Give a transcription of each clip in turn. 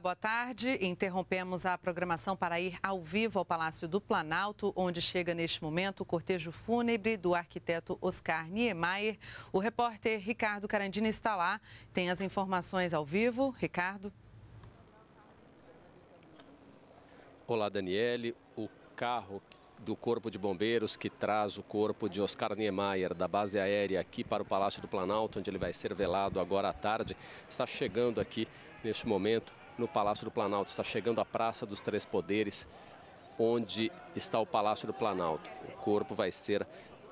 boa tarde. Interrompemos a programação para ir ao vivo ao Palácio do Planalto, onde chega neste momento o cortejo fúnebre do arquiteto Oscar Niemeyer. O repórter Ricardo Carandini está lá, tem as informações ao vivo. Ricardo. Olá, Daniele. O carro do Corpo de Bombeiros que traz o corpo de Oscar Niemeyer da base aérea aqui para o Palácio do Planalto, onde ele vai ser velado agora à tarde, está chegando aqui neste momento no Palácio do Planalto. Está chegando à Praça dos Três Poderes, onde está o Palácio do Planalto. O corpo vai ser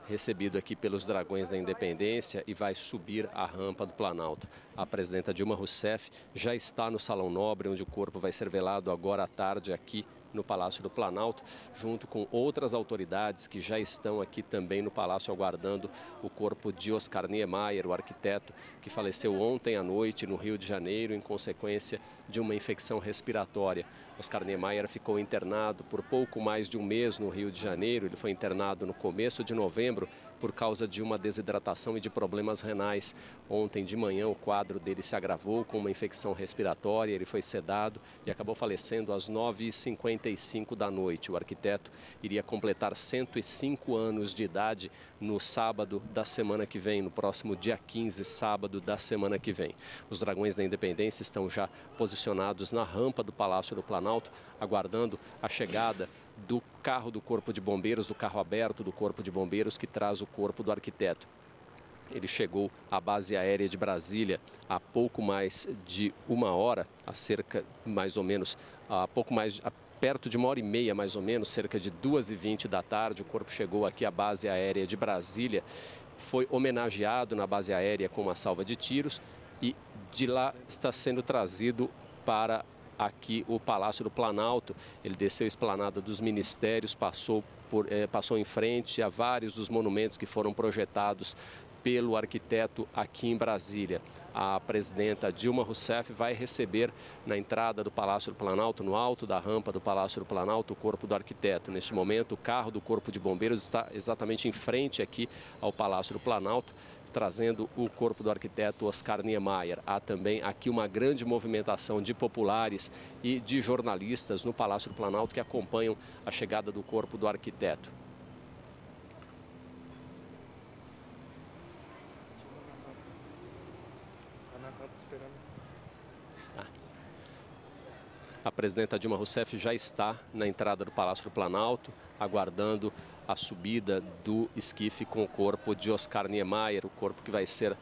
recebido aqui pelos Dragões da Independência e vai subir a rampa do Planalto. A presidenta Dilma Rousseff já está no Salão Nobre, onde o corpo vai ser velado agora à tarde aqui no Palácio do Planalto, junto com outras autoridades que já estão aqui também no Palácio aguardando o corpo de Oscar Niemeyer, o arquiteto que faleceu ontem à noite no Rio de Janeiro em consequência de uma infecção respiratória. Oscar Niemeyer ficou internado por pouco mais de um mês no Rio de Janeiro. Ele foi internado no começo de novembro por causa de uma desidratação e de problemas renais. Ontem de manhã o quadro dele se agravou com uma infecção respiratória, ele foi sedado e acabou falecendo às 9h55 da noite. O arquiteto iria completar 105 anos de idade no sábado da semana que vem, no próximo dia 15, sábado da semana que vem. Os Dragões da Independência estão já posicionados na rampa do Palácio do Planalto, aguardando a chegada do carro do Corpo de Bombeiros, do carro aberto do Corpo de Bombeiros que traz o corpo do arquiteto. Ele chegou à base aérea de Brasília há pouco mais de uma hora, há cerca mais ou menos, há pouco mais, perto de uma hora e meia mais ou menos, cerca de 2h20 da tarde. O corpo chegou aqui à base aérea de Brasília, foi homenageado na base aérea com uma salva de tiros e de lá está sendo trazido para aqui o Palácio do Planalto. Ele desceu a esplanada dos ministérios, passou, por, eh, passou em frente a vários dos monumentos que foram projetados pelo arquiteto aqui em Brasília. A presidenta Dilma Rousseff vai receber na entrada do Palácio do Planalto, no alto da rampa do Palácio do Planalto, o corpo do arquiteto. Neste momento, o carro do Corpo de Bombeiros está exatamente em frente aqui ao Palácio do Planalto trazendo o corpo do arquiteto Oscar Niemeyer. Há também aqui uma grande movimentação de populares e de jornalistas no Palácio do Planalto que acompanham a chegada do corpo do arquiteto. A presidenta Dilma Rousseff já está na entrada do Palácio do Planalto, aguardando a subida do esquife com o corpo de Oscar Niemeyer, o corpo que vai ser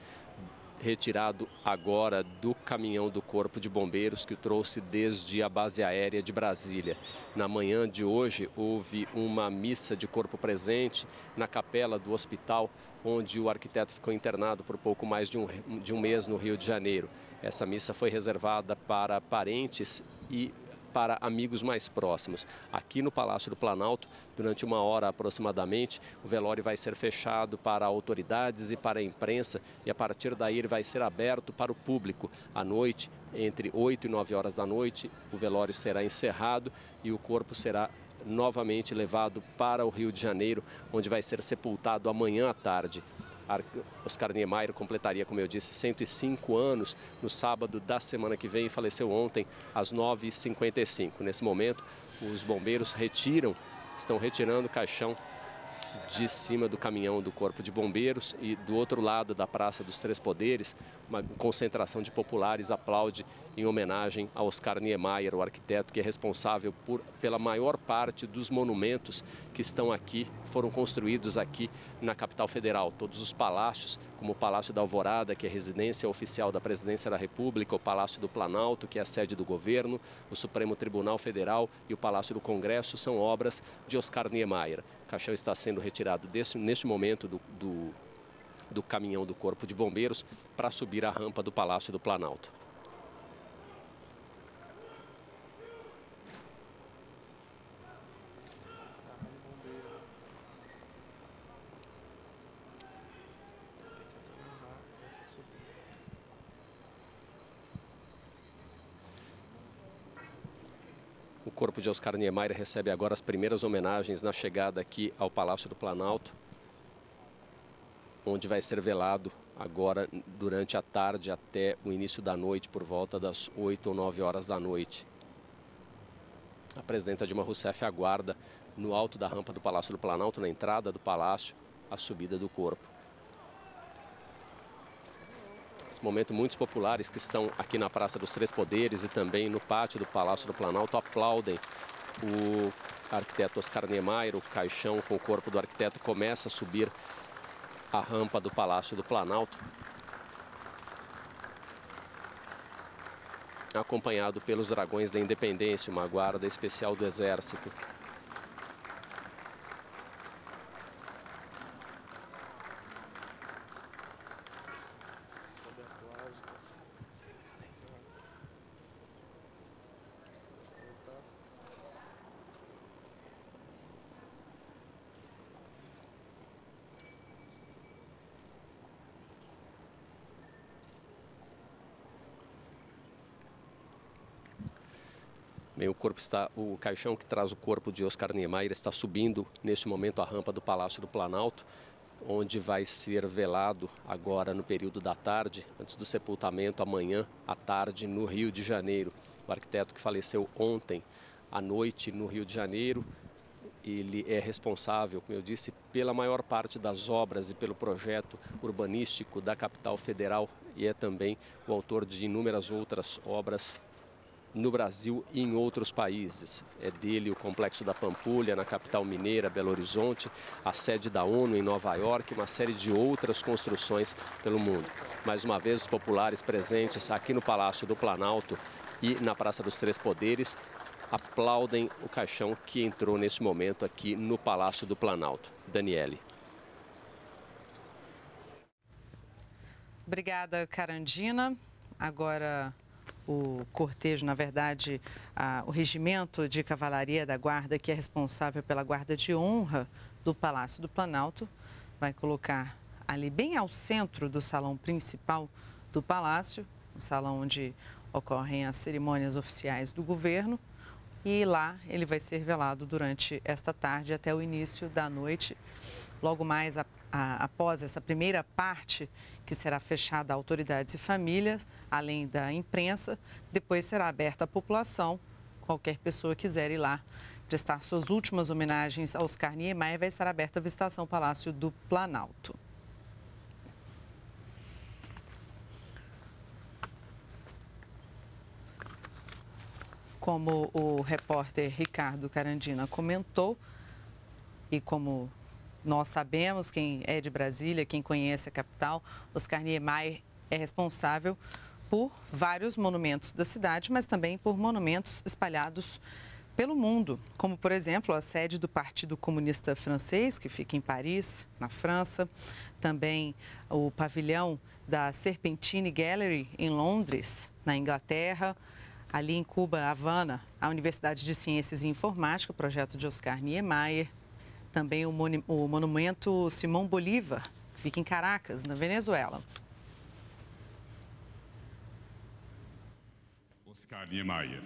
retirado agora do caminhão do Corpo de Bombeiros que o trouxe desde a base aérea de Brasília. Na manhã de hoje houve uma missa de corpo presente na capela do hospital onde o arquiteto ficou internado por pouco mais de um, de um mês no Rio de Janeiro. Essa missa foi reservada para parentes e para amigos mais próximos. Aqui no Palácio do Planalto, durante uma hora aproximadamente, o velório vai ser fechado para autoridades e para a imprensa e a partir daí ele vai ser aberto para o público. À noite, entre 8 e 9 horas da noite, o velório será encerrado e o corpo será novamente levado para o Rio de Janeiro, onde vai ser sepultado amanhã à tarde. Oscar Niemeyer completaria, como eu disse, 105 anos no sábado da semana que vem e faleceu ontem às 9h55. Nesse momento, os bombeiros retiram, estão retirando o caixão de cima do caminhão do Corpo de Bombeiros e do outro lado da Praça dos Três Poderes, uma concentração de populares aplaude em homenagem a Oscar Niemeyer, o arquiteto que é responsável por, pela maior parte dos monumentos que estão aqui, foram construídos aqui na capital federal. Todos os palácios, como o Palácio da Alvorada, que é residência oficial da Presidência da República, o Palácio do Planalto, que é a sede do governo, o Supremo Tribunal Federal e o Palácio do Congresso, são obras de Oscar Niemeyer. O caixão está sendo retirado desse, neste momento do, do, do caminhão do Corpo de Bombeiros para subir a rampa do Palácio do Planalto. O corpo de Oscar Niemeyer recebe agora as primeiras homenagens na chegada aqui ao Palácio do Planalto, onde vai ser velado agora durante a tarde até o início da noite, por volta das 8 ou 9 horas da noite. A presidenta Dilma Rousseff aguarda no alto da rampa do Palácio do Planalto, na entrada do palácio, a subida do corpo. Nesse momento, muitos populares que estão aqui na Praça dos Três Poderes e também no pátio do Palácio do Planalto aplaudem o arquiteto Oscar Niemeyer, o caixão com o corpo do arquiteto começa a subir a rampa do Palácio do Planalto. Acompanhado pelos Dragões da Independência, uma guarda especial do Exército. Corpo está, o caixão que traz o corpo de Oscar Niemeyer está subindo neste momento a rampa do Palácio do Planalto, onde vai ser velado agora no período da tarde, antes do sepultamento amanhã à tarde no Rio de Janeiro. O arquiteto que faleceu ontem à noite no Rio de Janeiro, ele é responsável, como eu disse, pela maior parte das obras e pelo projeto urbanístico da capital federal e é também o autor de inúmeras outras obras no Brasil e em outros países. É dele o Complexo da Pampulha, na capital mineira, Belo Horizonte, a sede da ONU em Nova York, uma série de outras construções pelo mundo. Mais uma vez, os populares presentes aqui no Palácio do Planalto e na Praça dos Três Poderes aplaudem o caixão que entrou nesse momento aqui no Palácio do Planalto. Daniele. Obrigada, Carandina. Agora o cortejo, na verdade, a, o regimento de cavalaria da guarda, que é responsável pela guarda de honra do Palácio do Planalto, vai colocar ali bem ao centro do salão principal do palácio, o salão onde ocorrem as cerimônias oficiais do governo, e lá ele vai ser velado durante esta tarde até o início da noite. Logo mais, a após essa primeira parte, que será fechada a autoridades e famílias, além da imprensa, depois será aberta à população. Qualquer pessoa quiser ir lá prestar suas últimas homenagens a Oscar Niemeyer, vai estar aberta a visitação ao Palácio do Planalto. Como o repórter Ricardo Carandina comentou, e como nós sabemos, quem é de Brasília, quem conhece a capital, Oscar Niemeyer é responsável por vários monumentos da cidade, mas também por monumentos espalhados pelo mundo, como, por exemplo, a sede do Partido Comunista Francês, que fica em Paris, na França, também o pavilhão da Serpentine Gallery, em Londres, na Inglaterra, ali em Cuba, Havana, a Universidade de Ciências e Informática, projeto de Oscar Niemeyer, também o, o monumento Simão Bolívar, que fica em Caracas, na Venezuela. Oscar Niemeyer.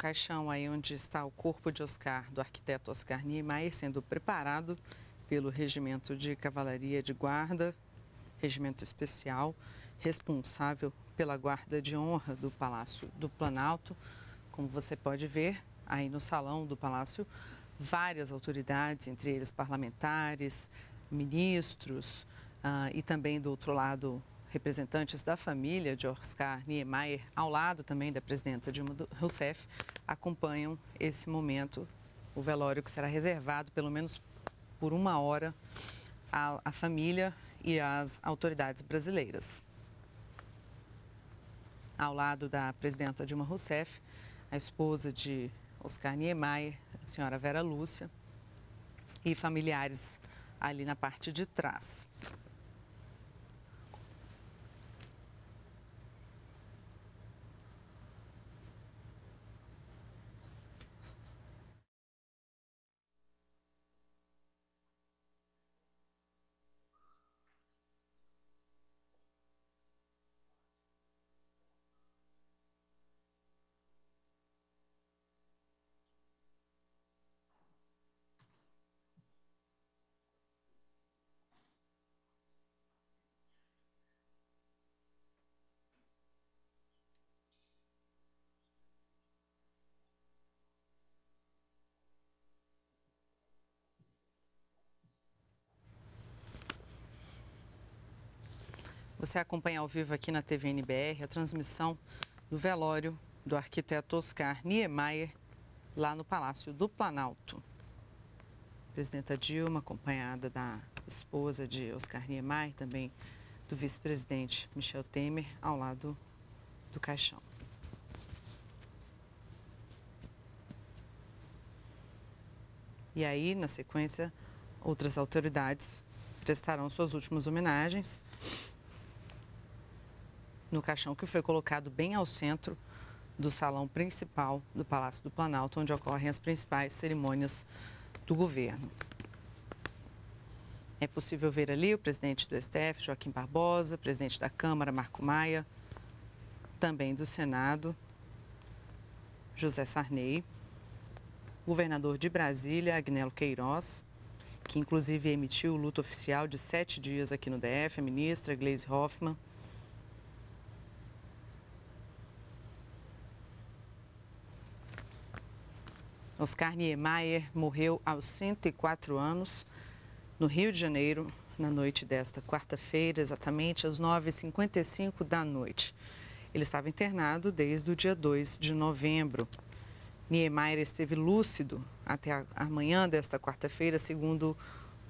Caixão aí onde está o corpo de Oscar, do arquiteto Oscar Niemeyer, sendo preparado pelo Regimento de Cavalaria de Guarda, regimento especial, responsável pela guarda de honra do Palácio do Planalto. Como você pode ver aí no salão do Palácio, várias autoridades, entre eles parlamentares, ministros uh, e também do outro lado representantes da família de Oscar Niemeyer, ao lado também da presidenta Dilma Rousseff, acompanham esse momento, o velório que será reservado pelo menos por uma hora à, à família e às autoridades brasileiras. Ao lado da presidenta Dilma Rousseff, a esposa de Oscar Niemeyer, a senhora Vera Lúcia e familiares ali na parte de trás. Você acompanha ao vivo aqui na TV NBR a transmissão do velório do arquiteto Oscar Niemeyer, lá no Palácio do Planalto. Presidenta Dilma, acompanhada da esposa de Oscar Niemeyer, também do vice-presidente Michel Temer, ao lado do caixão. E aí, na sequência, outras autoridades prestarão suas últimas homenagens no caixão que foi colocado bem ao centro do salão principal do Palácio do Planalto, onde ocorrem as principais cerimônias do governo. É possível ver ali o presidente do STF, Joaquim Barbosa, presidente da Câmara, Marco Maia, também do Senado, José Sarney, governador de Brasília, Agnelo Queiroz, que inclusive emitiu o luto oficial de sete dias aqui no DF, a ministra Gleisi Hoffmann, Oscar Niemeyer morreu aos 104 anos no Rio de Janeiro, na noite desta quarta-feira, exatamente às 9h55 da noite. Ele estava internado desde o dia 2 de novembro. Niemeyer esteve lúcido até a, manhã desta quarta-feira, segundo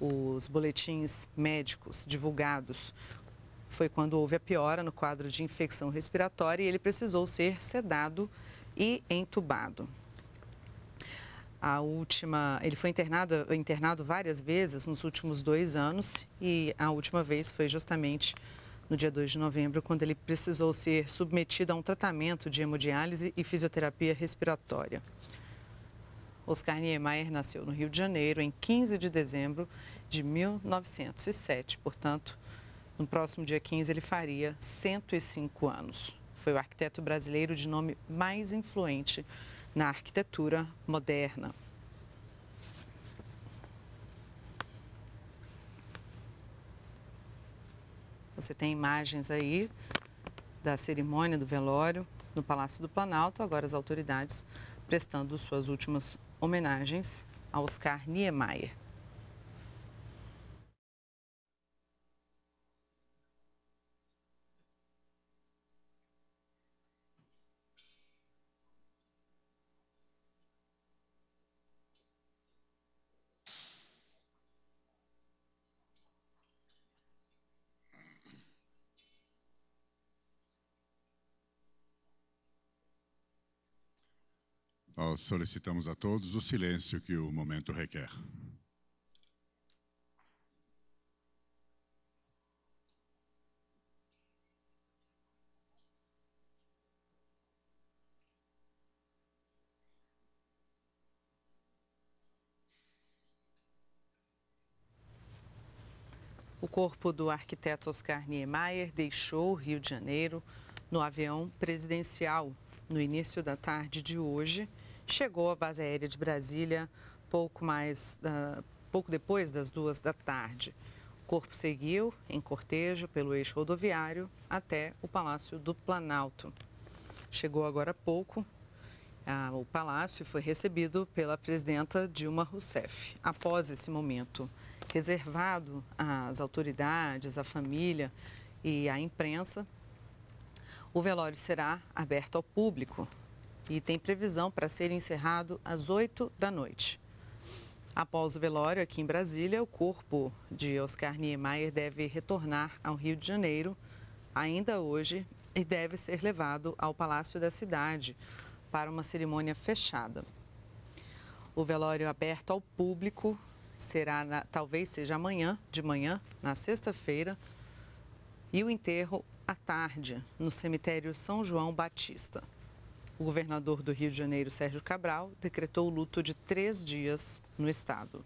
os boletins médicos divulgados. Foi quando houve a piora no quadro de infecção respiratória e ele precisou ser sedado e entubado. A última, ele foi internado, internado várias vezes nos últimos dois anos e a última vez foi justamente no dia 2 de novembro, quando ele precisou ser submetido a um tratamento de hemodiálise e fisioterapia respiratória. Oscar Niemeyer nasceu no Rio de Janeiro em 15 de dezembro de 1907. Portanto, no próximo dia 15 ele faria 105 anos. Foi o arquiteto brasileiro de nome mais influente na arquitetura moderna. Você tem imagens aí da cerimônia do velório no Palácio do Planalto, agora as autoridades prestando suas últimas homenagens a Oscar Niemeyer. Nós solicitamos a todos o silêncio que o momento requer. O corpo do arquiteto Oscar Niemeyer deixou o Rio de Janeiro no avião presidencial no início da tarde de hoje chegou à base aérea de Brasília pouco mais, uh, pouco depois das duas da tarde. O corpo seguiu em cortejo pelo eixo rodoviário até o Palácio do Planalto. Chegou agora há pouco uh, o palácio e foi recebido pela presidenta Dilma Rousseff. Após esse momento reservado às autoridades, à família e à imprensa, o velório será aberto ao público e tem previsão para ser encerrado às 8 da noite. Após o velório aqui em Brasília, o corpo de Oscar Niemeyer deve retornar ao Rio de Janeiro ainda hoje e deve ser levado ao Palácio da Cidade para uma cerimônia fechada. O velório aberto ao público será, na, talvez seja amanhã, de manhã, na sexta-feira, e o enterro à tarde, no cemitério São João Batista. O governador do Rio de Janeiro, Sérgio Cabral, decretou luto de três dias no estado.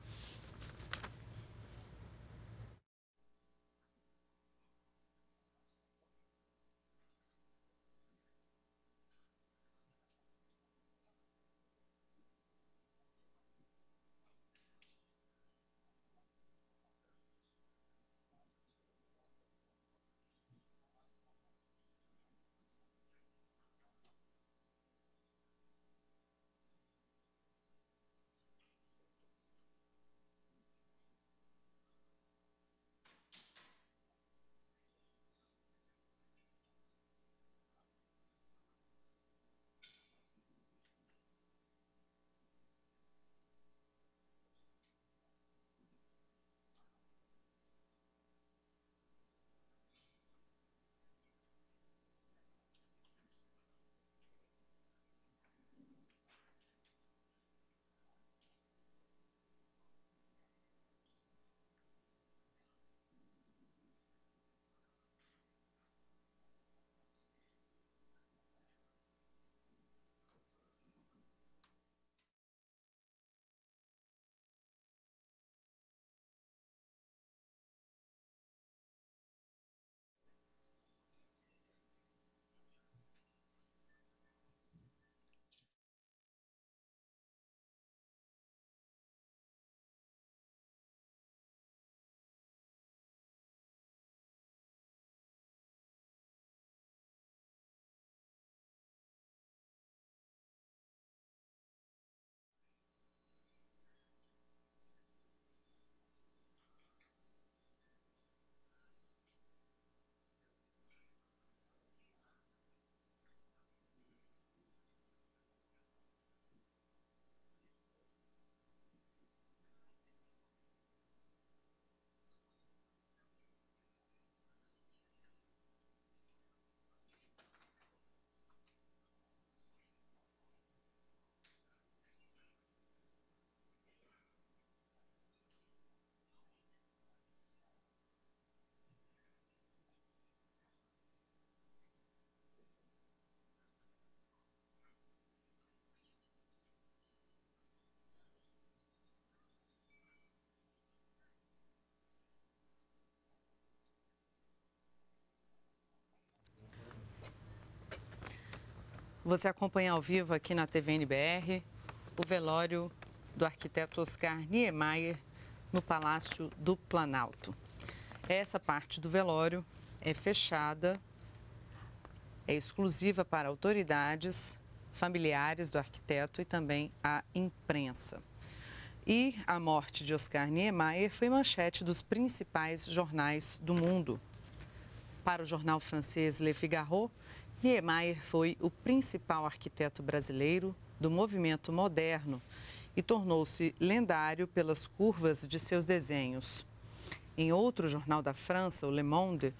Você acompanha ao vivo aqui na TVNBR o velório do arquiteto Oscar Niemeyer no Palácio do Planalto. Essa parte do velório é fechada, é exclusiva para autoridades, familiares do arquiteto e também a imprensa. E a morte de Oscar Niemeyer foi manchete dos principais jornais do mundo. Para o jornal francês Le Figaro, Niemeyer foi o principal arquiteto brasileiro do movimento moderno e tornou-se lendário pelas curvas de seus desenhos. Em outro jornal da França, o Le Monde,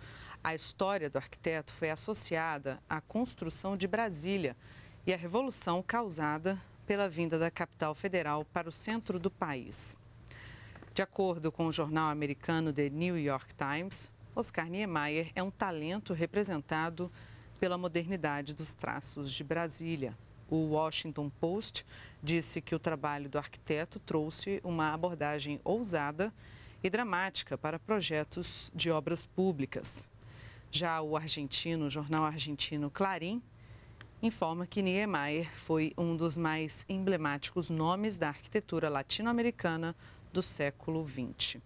a história do arquiteto foi associada à construção de Brasília e à revolução causada pela vinda da capital federal para o centro do país. De acordo com o jornal americano The New York Times, Oscar Niemeyer é um talento representado pela modernidade dos traços de Brasília. O Washington Post disse que o trabalho do arquiteto trouxe uma abordagem ousada e dramática para projetos de obras públicas. Já o argentino, o jornal argentino Clarim, informa que Niemeyer foi um dos mais emblemáticos nomes da arquitetura latino-americana do século XX.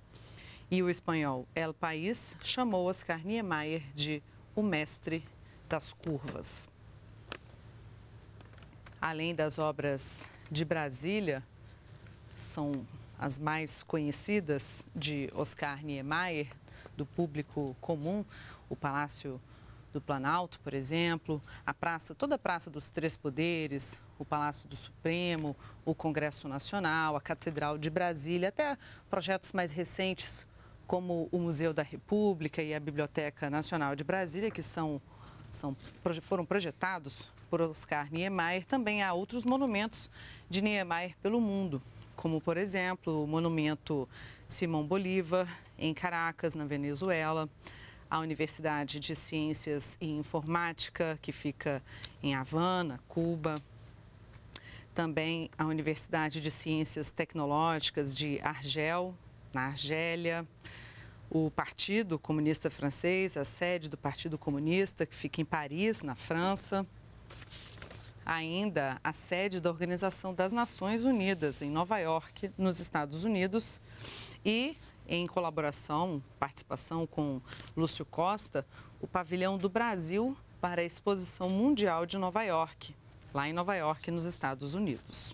E o espanhol El País chamou Oscar Niemeyer de o mestre das curvas. Além das obras de Brasília, são as mais conhecidas de Oscar Niemeyer, do público comum, o Palácio do Planalto, por exemplo, a praça, toda a Praça dos Três Poderes, o Palácio do Supremo, o Congresso Nacional, a Catedral de Brasília, até projetos mais recentes como o Museu da República e a Biblioteca Nacional de Brasília, que são são, foram projetados por Oscar Niemeyer. Também há outros monumentos de Niemeyer pelo mundo. como, por exemplo, o monumento Simão Bolívar, em Caracas, na Venezuela, a Universidade de Ciências e Informática, que fica em Havana, Cuba, também a Universidade de Ciências Tecnológicas de Argel, na Argélia, o Partido Comunista Francês, a sede do Partido Comunista, que fica em Paris, na França. Ainda a sede da Organização das Nações Unidas, em Nova York, nos Estados Unidos. E, em colaboração, participação com Lúcio Costa, o pavilhão do Brasil para a Exposição Mundial de Nova York, lá em Nova York, nos Estados Unidos.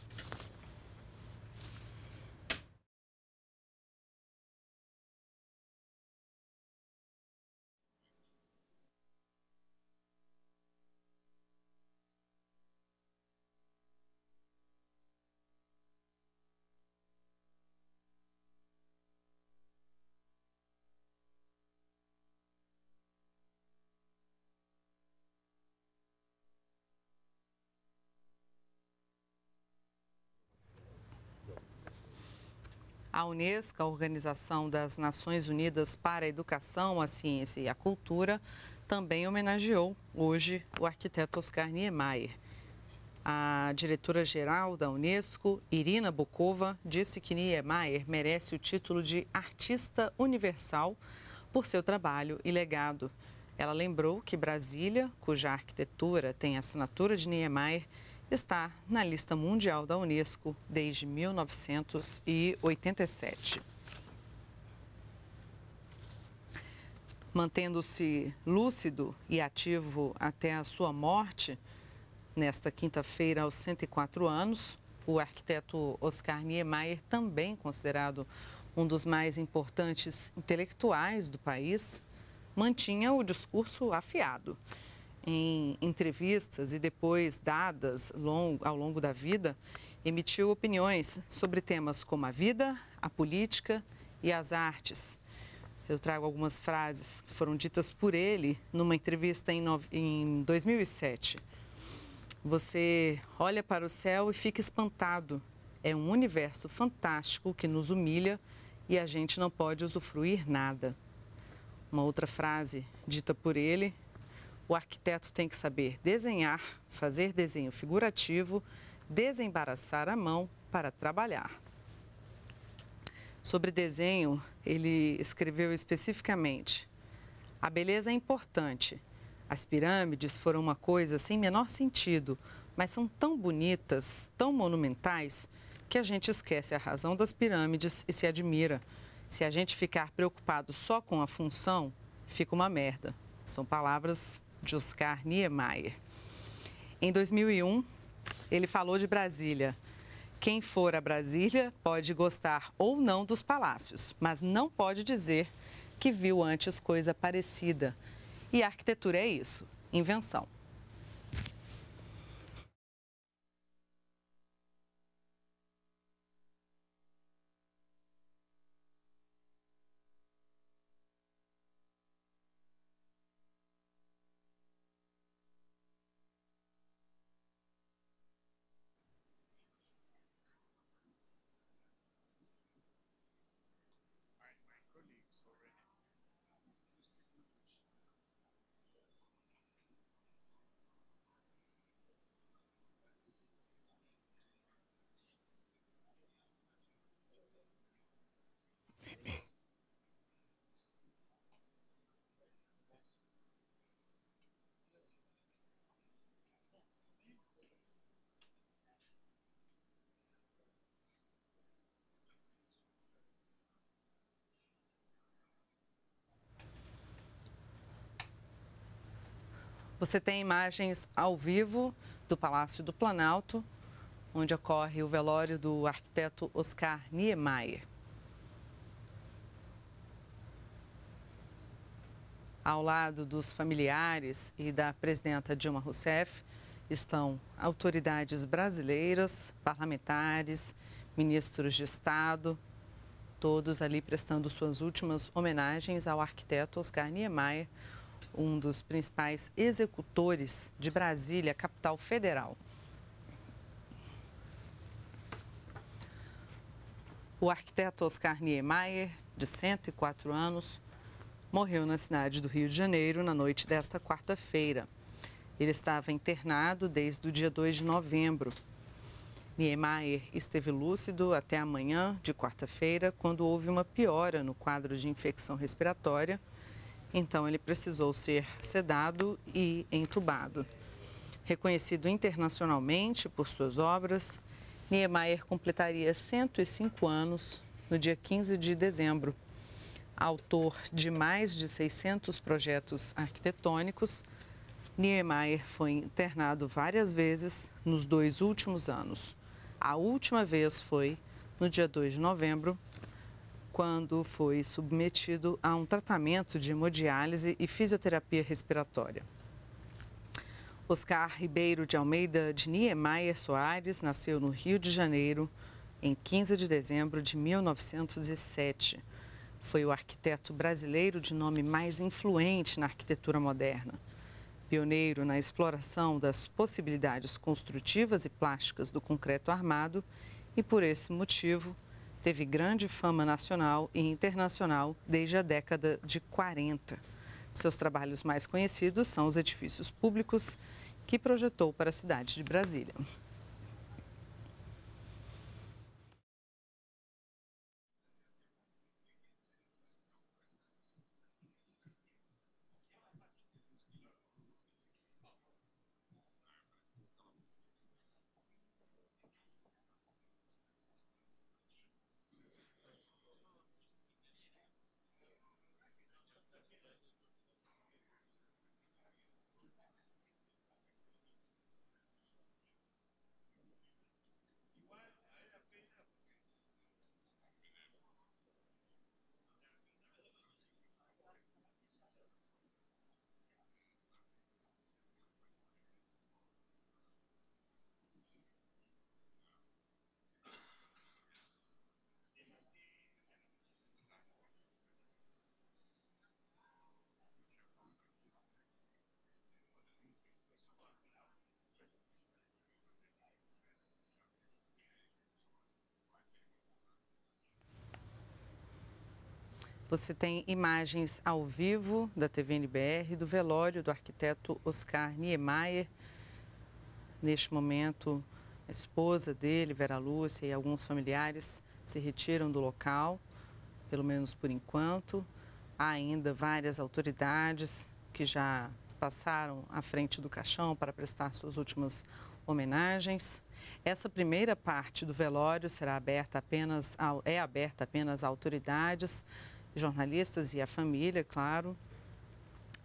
A Unesco, a Organização das Nações Unidas para a Educação, a Ciência e a Cultura, também homenageou hoje o arquiteto Oscar Niemeyer. A diretora-geral da Unesco, Irina Bokova, disse que Niemeyer merece o título de Artista Universal por seu trabalho e legado. Ela lembrou que Brasília, cuja arquitetura tem a assinatura de Niemeyer, está na lista mundial da Unesco desde 1987. Mantendo-se lúcido e ativo até a sua morte, nesta quinta-feira, aos 104 anos, o arquiteto Oscar Niemeyer, também considerado um dos mais importantes intelectuais do país, mantinha o discurso afiado em entrevistas e depois dadas ao longo da vida, emitiu opiniões sobre temas como a vida, a política e as artes. Eu trago algumas frases que foram ditas por ele numa entrevista em, em 2007. Você olha para o céu e fica espantado. É um universo fantástico que nos humilha e a gente não pode usufruir nada. Uma outra frase dita por ele o arquiteto tem que saber desenhar, fazer desenho figurativo, desembaraçar a mão para trabalhar. Sobre desenho, ele escreveu especificamente: A beleza é importante. As pirâmides foram uma coisa sem menor sentido, mas são tão bonitas, tão monumentais, que a gente esquece a razão das pirâmides e se admira. Se a gente ficar preocupado só com a função, fica uma merda. São palavras de Oscar Niemeyer. Em 2001, ele falou de Brasília. Quem for a Brasília pode gostar ou não dos palácios, mas não pode dizer que viu antes coisa parecida. E a arquitetura é isso, invenção. Você tem imagens ao vivo do Palácio do Planalto, onde ocorre o velório do arquiteto Oscar Niemeyer. Ao lado dos familiares e da presidenta Dilma Rousseff estão autoridades brasileiras, parlamentares, ministros de Estado, todos ali prestando suas últimas homenagens ao arquiteto Oscar Niemeyer, um dos principais executores de Brasília, capital federal. O arquiteto Oscar Niemeyer, de 104 anos, morreu na cidade do Rio de Janeiro na noite desta quarta-feira. Ele estava internado desde o dia 2 de novembro. Niemeyer esteve lúcido até amanhã de quarta-feira, quando houve uma piora no quadro de infecção respiratória. Então, ele precisou ser sedado e entubado. Reconhecido internacionalmente por suas obras, Niemeyer completaria 105 anos no dia 15 de dezembro. Autor de mais de 600 projetos arquitetônicos, Niemeyer foi internado várias vezes nos dois últimos anos. A última vez foi no dia 2 de novembro, quando foi submetido a um tratamento de hemodiálise e fisioterapia respiratória. Oscar Ribeiro de Almeida de Niemeyer Soares nasceu no Rio de Janeiro em 15 de dezembro de 1907. Foi o arquiteto brasileiro de nome mais influente na arquitetura moderna. Pioneiro na exploração das possibilidades construtivas e plásticas do concreto armado e, por esse motivo, teve grande fama nacional e internacional desde a década de 40. Seus trabalhos mais conhecidos são os edifícios públicos que projetou para a cidade de Brasília. Você tem imagens ao vivo da TVNBR do velório do arquiteto Oscar Niemeyer. Neste momento, a esposa dele, Vera Lúcia, e alguns familiares se retiram do local, pelo menos por enquanto. Há ainda várias autoridades que já passaram à frente do caixão para prestar suas últimas homenagens. Essa primeira parte do velório será aberta apenas ao, é aberta apenas a autoridades jornalistas e a família, claro.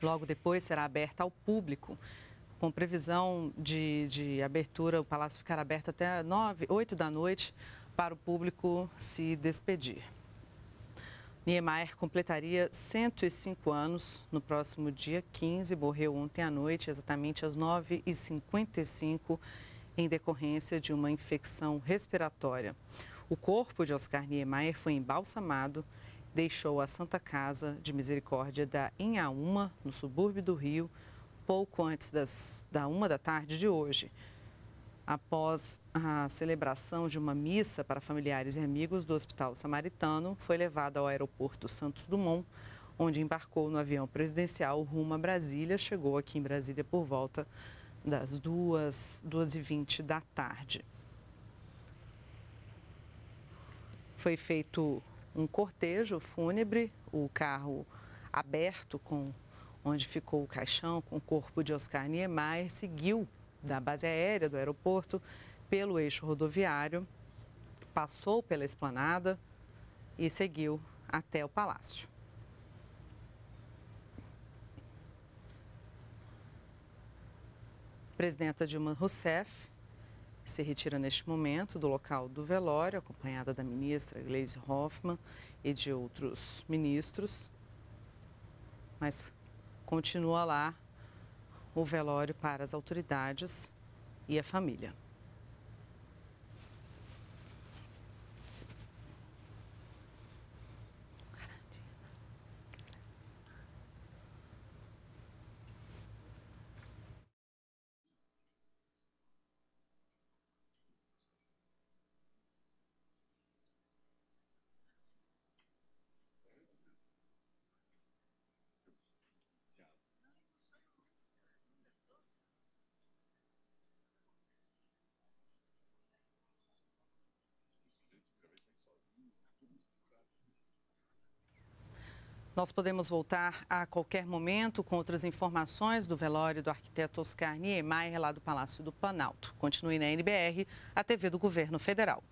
Logo depois será aberta ao público, com previsão de, de abertura, o palácio ficar aberto até 9, 8 da noite para o público se despedir. Niemeyer completaria 105 anos no próximo dia 15, morreu ontem à noite, exatamente às 9h55, em decorrência de uma infecção respiratória. O corpo de Oscar Niemeyer foi embalsamado deixou a Santa Casa de Misericórdia da Inhaúma, no subúrbio do Rio, pouco antes das, da uma da tarde de hoje. Após a celebração de uma missa para familiares e amigos do Hospital Samaritano, foi levado ao aeroporto Santos Dumont, onde embarcou no avião presidencial rumo a Brasília. Chegou aqui em Brasília por volta das 2, 2h20 da tarde. Foi feito um cortejo fúnebre, o carro aberto com onde ficou o caixão com o corpo de Oscar Niemeyer, seguiu da base aérea do aeroporto pelo eixo rodoviário, passou pela esplanada e seguiu até o palácio. Presidenta Dilma Rousseff se retira neste momento do local do velório, acompanhada da ministra Gleisi Hoffmann e de outros ministros. Mas continua lá o velório para as autoridades e a família. Nós podemos voltar a qualquer momento com outras informações do velório do arquiteto Oscar Niemeyer, lá do Palácio do Planalto. Continue na NBR, a TV do Governo Federal.